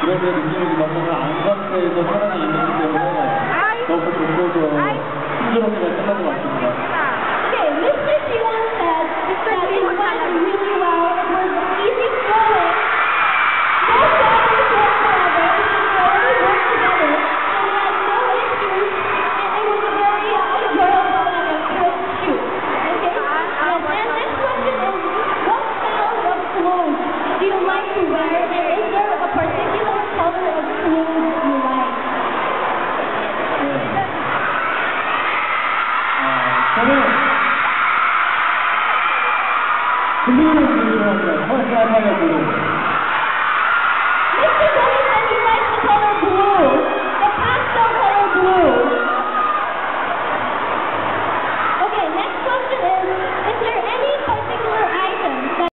그런 데 느낌이 너무 안각대에서 사랑이 있기 때문에 너무 좋고 좀 힘들었게 끝난 것 같습니다. wear? And is there a particular color of clothes you like? 네. 아, 저는 블루를 되게 좋아합니다. 퍼스나타